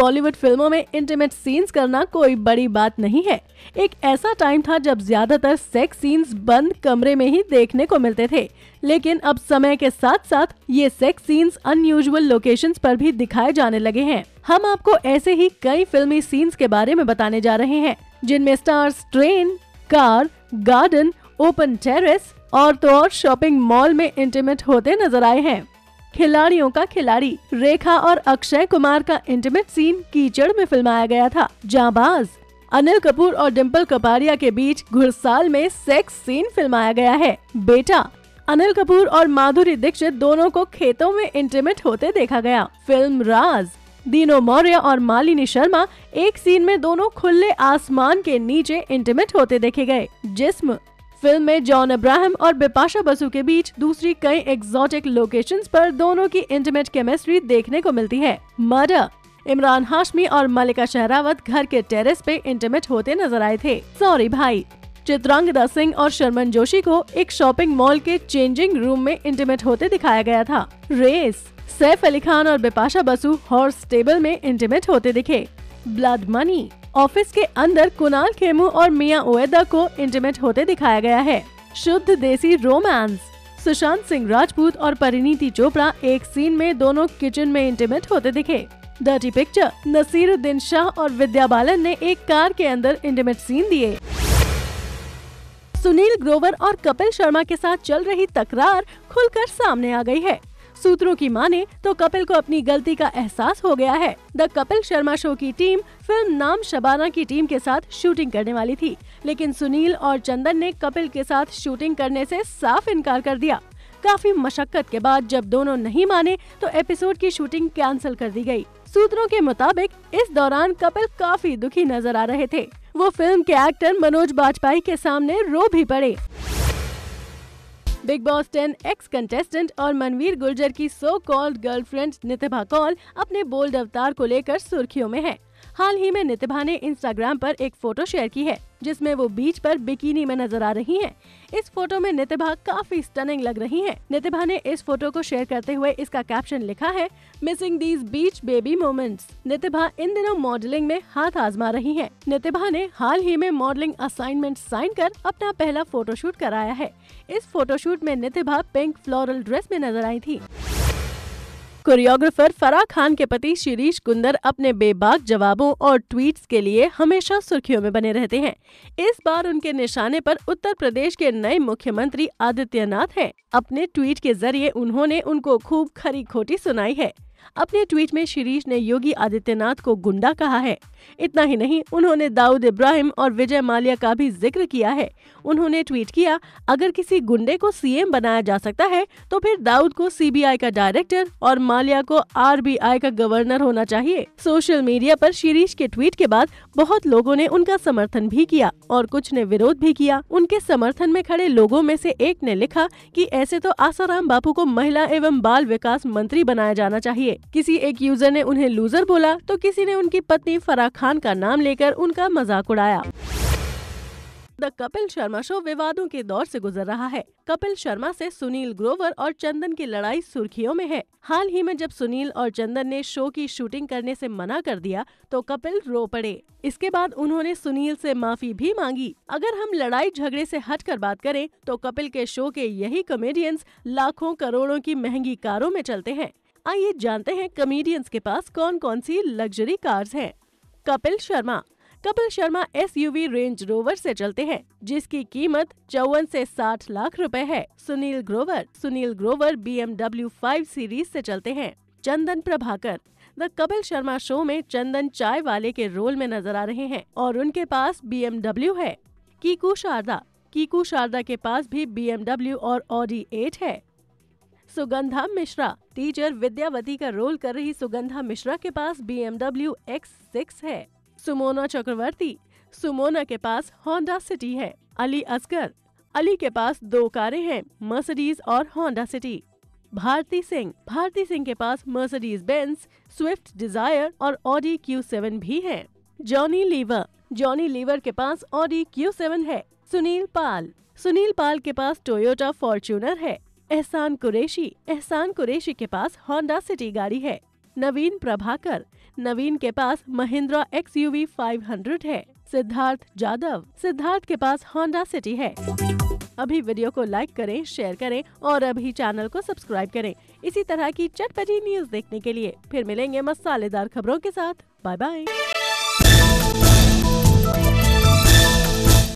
बॉलीवुड फ़िल्मों में intimate scenes करना कोई बड़ी बात नहीं है। एक ऐसा टाइम था जब ज़्यादातर सेक्स सीन्स बंद कमरे में ही देखने को मिलते थे। लेकिन अब समय के साथ साथ ये सेक्स सीन्स अनयूजुअल लोकेशंस पर भी दिखाए जाने लगे हैं। हम आपको ऐसे ही कई फिल्मी सीन्स के बारे में बताने जा रहे हैं, जिनमें stars train car garden open terrace और तो और शॉपिंग मॉल में इंटीमेट होते नज़र आए हैं। खिलाड़ियों का खिलाड़ी रेखा और अक्षय कुमार का इंटीमेट सीन कीचड़ में फिल्माया गया था। जाबाज, अनिल कपूर और डिम्पल कपारिया के बीच घुड़साल में सेक्स सीन फिल्माया गया है। बेटा, अनिल कपूर और माधुरी दीक्षित दोनों को खेतों में इंटीमेट होते देखा गया। फ़िल्म राज, दीनो मौर्य और मालिनी शर्मा एक सीन में दोनों खुले आसमान के नीचे इंटीमेट होते देखे गए। जिस्म फ़िल्म में जॉन अब्राहम और बिपाशा बसु के बीच दूसरी कई एग्जॉटिक लोकेशंस पर दोनों की इंटीमेट केमिस्ट्री देखने को मिलती है। मर्डर इमरान हाशमी और मलिका शहरावत घर के टेरेस पे इंटीमेट होते नज़र आए थे। सॉरी भाई, चित्रांगदा सिंह और शर्मन जोशी को एक शॉपिंग मॉल के चेंजिंग रूम में इंटीमेट होते दिखाया गया था। रेस सैफ अली खान और बिपाशा बसु हॉर्स टेबल में इंटीमेट होते दिखे। ब्लड मनी ऑफ़िस के अंदर कुणाल खेमू और मिया ओएदा को इंटीमेट होते दिखाया गया है। शुद्ध देसी रोमांस सुशांत सिंह राजपूत और परिणीति चोपड़ा एक सीन में दोनों किचन में इंटीमेट होते दिखे। डर्टी पिक्चर नसीरुद्दीन शाह और विद्या बालन ने एक कार के अंदर इंटीमेट सीन दिए। सुनील ग्रोवर और कपिल शर्मा के साथ चल रही तकरार खुलकर सामने आ गई है। सूत्रों की माने तो कपिल को अपनी गलती का एहसास हो गया है। द कपिल शर्मा शो की टीम फ़िल्म नाम शबाना की टीम के साथ शूटिंग करने वाली थी, लेकिन सुनील और चंदन ने कपिल के साथ शूटिंग करने से साफ़ इनकार कर दिया। काफ़ी मशक्कत के बाद जब दोनों नहीं माने तो एपिसोड की शूटिंग कैंसिल कर दी गई। सूत्रों के मुताबिक, इस दौरान कपिल काफ़ी दुखी नज़र आ रहे थे। वो फ़िल्म के एक्टर मनोज बाजपेयी के सामने रो भी पड़े। Bigg Boss ten ex contestant और मनवीर गुर्जर की so called girlfriend Nitibha Kaul अपने बोल्ड अवतार को लेकर सुर्खियों में है। हाल ही में नितिभा ने इंस्टाग्राम पर एक फ़ोटो शेयर की है, जिसमें वो बीच पर बिकिनी में नज़र आ रही हैं। इस फ़ोटो में नितिभा काफ़ी स्टनिंग लग रही हैं। नितिभा ने इस फ़ोटो को शेयर करते हुए इसका कैप्शन लिखा है missing these beach baby moments Nitibha इन दिनों मॉडलिंग में हाथ आजमा रही हैं। नितिभा ने हाल ही में मॉडलिंग असाइनमेंट साइन कर अपना पहला फोटोशूट कराया है इस फोटोशूट में नितिभा पिंक फ्लोरल ड्रेस में नज़र आई थी कोरियोग्राफर फराह खान के पति शिरीष कुंदर अपने बेबाक जवाबों और ट्वीट्स के लिए हमेशा सुर्खियों में बने रहते हैं इस बार उनके निशाने पर उत्तर प्रदेश के नए मुख्यमंत्री आदित्यनाथ हैं। अपने ट्वीट के ज़रिए उन्होंने उनको खूब खरी खोटी सुनाई है अपने ट्वीट में शिरीष ने योगी आदित्यनाथ को गुंडा कहा है। इतना ही नहीं, उन्होंने दाऊद इब्राहिम और विजय माल्या का भी ज़िक्र किया है। उन्होंने ट्वीट किया, अगर किसी गुंडे को सीएम बनाया जा सकता है तो फिर दाऊद को सीबीआई का डायरेक्टर और माल्या को आरबीआई का गवर्नर होना चाहिए। सोशल मीडिया पर शिरीष के ट्वीट के बाद बहुत लोगों ने उनका समर्थन भी किया और कुछ ने विरोध भी किया। उनके समर्थन में खड़े लोगों में से एक ने लिखा कि ऐसे तो आसाराम बापू को महिला एवं बाल विकास मंत्री बनाया जाना चाहिए। किसी एक यूज़र ने उन्हें लूजर बोला तो किसी ने उनकी पत्नी फराह खान का नाम लेकर उनका मज़ाक उड़ाया। द कपिल शर्मा शो विवादों के दौर से गुजर रहा है। कपिल शर्मा से सुनील ग्रोवर और चंदन की लड़ाई सुर्खियों में है। हाल ही में जब सुनील और चंदन ने शो की शूटिंग करने से मना कर दिया तो कपिल रो पड़े। इसके बाद उन्होंने सुनील से माफ़ी भी मांगी। अगर हम लड़ाई झगड़े से हटकर बात करें तो कपिल के शो के यही कॉमेडियंस लाखों करोड़ों की महँगी कारों में चलते हैं। आइए जानते हैं कॉमेडियंस के पास कौन कौन सी लग्जरी कार्स हैं। Kapil Sharma. Kapil Sharma SUV Range Rover से चलते हैं, जिसकी कीमत चौवन से 60 लाख रुपए है। Sunil Grover. Sunil Grover BMW five series से चलते हैं, चंदन प्रभाकर। द कपिल शर्मा शो में चंदन चाय वाले के रोल में नज़र आ रहे हैं और उनके पास बीएमडब्ल्यू है। कीकू शारदा। कीकू शारदा के पास भी बीएमडब्ल्यू और ऑडी एट है। सुगंधा मिश्रा। टीचर विद्यावती का रोल कर रही सुगंधा मिश्रा के पास बी एमडब्ल्यू एक्स सिक्स है। सुमोना चक्रवर्ती, सुमोना के पास होंडा सिटी है। अली असगर, अली के पास दो कारें हैं मर्सिडीज और होंडा सिटी भारती सिंह भारती सिंह के पास मर्सिडीज बेंस स्विफ्ट डिज़ायर और ऑडी क्यू सेवन भी है। जॉनी लीवर जॉनी लीवर के पास ऑडी क्यू सेवन है। सुनील पाल सुनील पाल के पास टोयोटा फॉर्च्यूनर है। एहसान कुरेशी एहसान कुरेशी के पास होंडा सिटी गाड़ी है। नवीन प्रभाकर, नवीन के पास Mahindra X U V five hundred है। सिद्धार्थ जादव सिद्धार्थ के पास होंडा सिटी है। अभी वीडियो को लाइक करें शेयर करें और अभी चैनल को सब्सक्राइब करें। इसी तरह की चटपटी न्यूज़ देखने के लिए फिर मिलेंगे मसालेदार खबरों के साथ। Bye bye